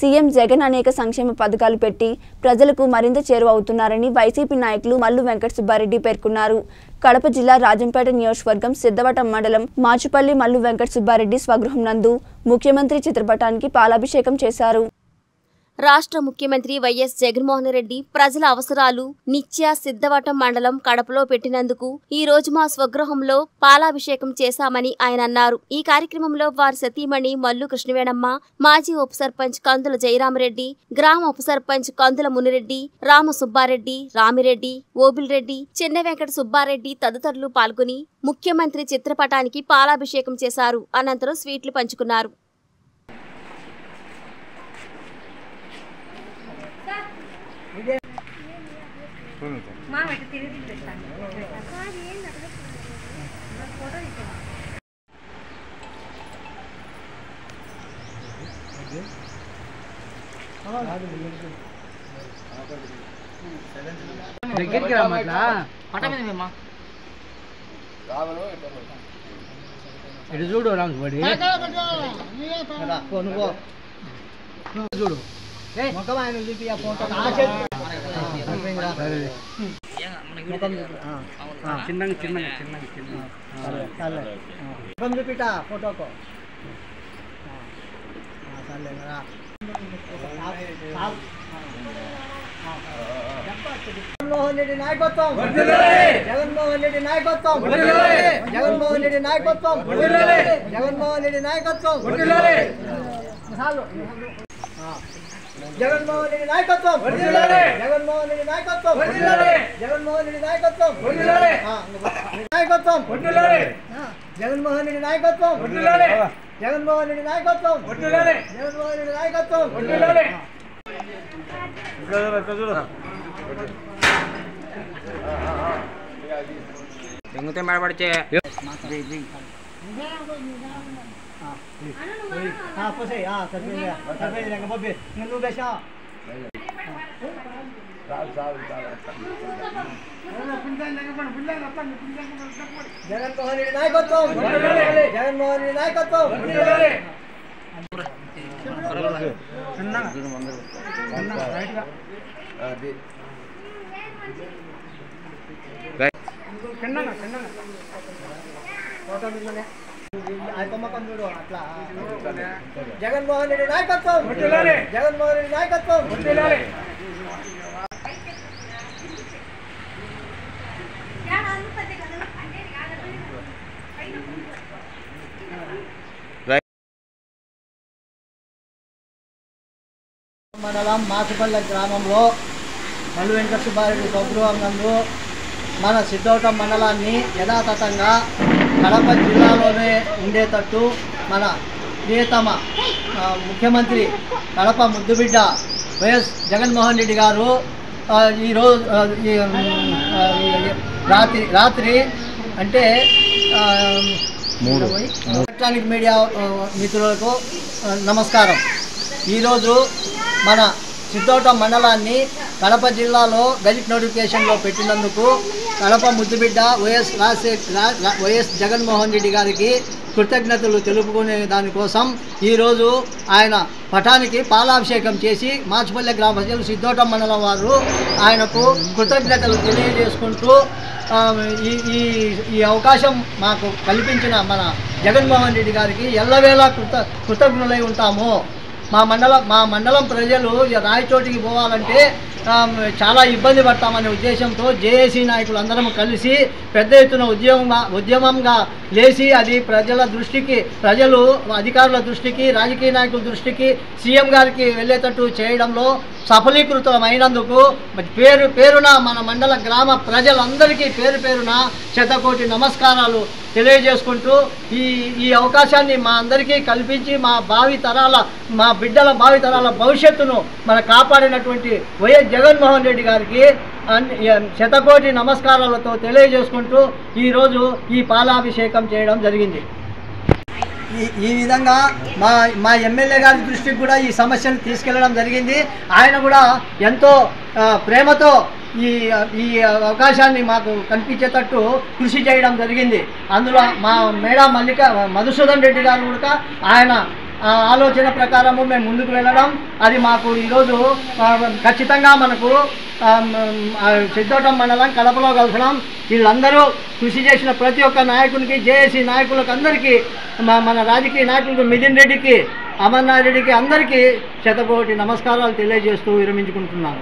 CM Jagan అనేక సంక్షేమ పథకాలు పెట్టి ప్రజలకు మరింత చేరువవుతున్నారని వైసీపీ నాయకులు మల్లు వెంకట సుబ్బారెడ్డి పేర్కొన్నారు. కడప జిల్లా రాజంపేట నియోజకవర్గం సిద్ధవటం మండలం మాచుపల్లి మల్లు వెంకట సుబ్బారెడ్డి స్వగృహం నందు ముఖ్యమంత్రి చిత్రపటానికి పాలాభిషేకం చేశారు. రాష్ట్ర ముఖ్యమంత్రి వైఎస్ జగన్మోహన్ రెడ్డి ప్రజల అవసరాలు నిత్య సిద్ధవటం మండలం కడపలో పెట్టినందుకు ఈ రోజు మా స్వగృహంలో పాలాభిషేకం చేశామని ఆయన అన్నారు. ఈ కార్యక్రమంలో వారి సతీమణి మల్లు కృష్ణవేణమ్మ మాజీ ఉప సర్పంచ్ కందుల జయరామరెడ్డి గ్రామ ఉప సర్పంచ్ కందుల మునిరెడ్డి రామ సుబ్బారెడ్డి రామిరెడ్డి ఓబిల్రెడ్డి చిన్న వెంకట సుబ్బారెడ్డి తదితరులు పాల్గొని ముఖ్యమంత్రి చిత్రపటానికి పాలాభిషేకం చేశారు. అనంతరం స్వీట్లు పంచుకున్నారు. దగ్గరికి రమ్మట్లా ఇటు చూడు రామ్ పడి కొనుక్కో చూడు ముఖం ఆయన చూపి ఆ ఫోటో చిన్నగా చిన్నగా చిన్నగా చిన్నగా ముఖం చూపిట ఫోటోకు సర్లే రా జగన్మోహన్ రెడ్డి నాయకత్వం జగన్మోహన్ రెడ్డి నాయకత్వం జగన్మోహన్ రెడ్డి నాయకత్వం జగన్మోహన్ రెడ్డి నాయకత్వం చాలు. జగన్మోహన్ రెడ్డి నాయకత్వం. జగన్మోహన్ రెడ్డి నాయకత్వం. జగన్మోహన్ రెడ్డి నాయకత్వం. నాయకత్వం. జగన్మోహన్ రెడ్డి నాయకత్వం. జగన్మోహన్ రెడ్డి నాయకత్వం. జగన్మోహన్ రెడ్డి నాయకత్వం. ఆ. దెంగితే మెడపడితే ఆ, పోసేయ్. ఆ, సరిపోయింది. సరిపోయింది. ఇంకా పంపి. ఇంకా నువ్వు వేసా జగన్మోహన్ రెడ్డి నాయకత్వం జగన్మోహన్ రెడ్డి నాయకత్వం చిన్నగా చిన్నగా జగన్మోహన్ రెడ్డి నాయకత్వం జగన్మోహన్ రెడ్డి నాయకత్వం మండలం మాసుపల్లె గ్రామంలో మల్లు వెంకట సుబ్బారెడ్డి స్వగృహంలో మన సిద్ధోటం మండలాన్ని యథాతథంగా కడప జిల్లాలోనే ఉండేటట్టు మన ప్రియతమ ముఖ్యమంత్రి కడప ముద్దుబిడ్డ వైఎస్ జగన్మోహన్ రెడ్డి గారు ఈరోజు రాత్రి రాత్రి అంటే ఎలక్ట్రానిక్ మీడియా మిత్రులకు నమస్కారం. ఈరోజు మన సిద్ధోటం మండలాన్ని కడప జిల్లాలో గజిట్ నోటిఫికేషన్లో పెట్టినందుకు కడప ముద్దుబిడ్డ వైఎస్ రాజశేఖర వైఎస్ జగన్మోహన్ రెడ్డి గారికి కృతజ్ఞతలు తెలుపుకునే దానికోసం ఈరోజు ఆయన పటానికి పాలాభిషేకం చేసి మాచుపల్లె గ్రామ ప్రజలు సిద్ధోటం మండలం వారు ఆయనకు కృతజ్ఞతలు తెలియజేసుకుంటూ ఈ ఈ ఈ అవకాశం మాకు కల్పించిన మన జగన్మోహన్ రెడ్డి గారికి ఎల్లవేళ కృత కృతజ్ఞులై ఉంటాము. మా మండలం మా మండలం ప్రజలు రాయచోటికి పోవాలంటే చాలా ఇబ్బంది పడతామనే ఉద్దేశంతో జేఏసీ నాయకులు అందరం కలిసి పెద్ద ఎత్తున ఉద్యమంగా ఉద్యమంగా లేచి అది ప్రజల దృష్టికి ప్రజలు అధికారుల దృష్టికి రాజకీయ నాయకుల దృష్టికి సీఎం గారికి వెళ్ళేటట్టు చేయడంలో సఫలీకృతమైనందుకు పేరు పేరున మన మండల గ్రామ ప్రజలందరికీ పేరు పేరున శతకోటి నమస్కారాలు తెలియజేసుకుంటూ ఈ ఈ అవకాశాన్ని మా అందరికీ కల్పించి మా భావి తరాల మా బిడ్డల భావి తరాల భవిష్యత్తును మన కాపాడినటువంటి వైఎస్ జగన్మోహన్ రెడ్డి గారికి శతకోటి నమస్కారాలతో తెలియజేసుకుంటూ ఈరోజు ఈ పాలాభిషేకం చేయడం జరిగింది. ఈ ఈ విధంగా మా మా ఎమ్మెల్యే గారి దృష్టికి కూడా ఈ సమస్యను తీసుకెళ్ళడం జరిగింది. ఆయన కూడా ఎంతో ప్రేమతో ఈ ఈ అవకాశాన్ని మాకు కనిపించేటట్టు కృషి చేయడం జరిగింది. అందులో మా మేడా మల్లిక మధుసూదన్ రెడ్డి గారు కూడా ఆయన ఆలోచన ప్రకారము మేము ముందుకు వెళ్ళడం. అది మాకు ఈరోజు ఖచ్చితంగా మనకు ఆ, సిద్ధోటం మండలం కడపలో కలసడం వీళ్ళందరూ కృషి చేసిన ప్రతి ఒక్క నాయకునికి జేఏసీ నాయకులకు అందరికీ మన రాజకీయ నాయకులకు మిథిన్ రెడ్డికి అమర్నాథ్ రెడ్డికి అందరికీ శతకోటి నమస్కారాలు తెలియజేస్తూ విరమించుకుంటున్నాను.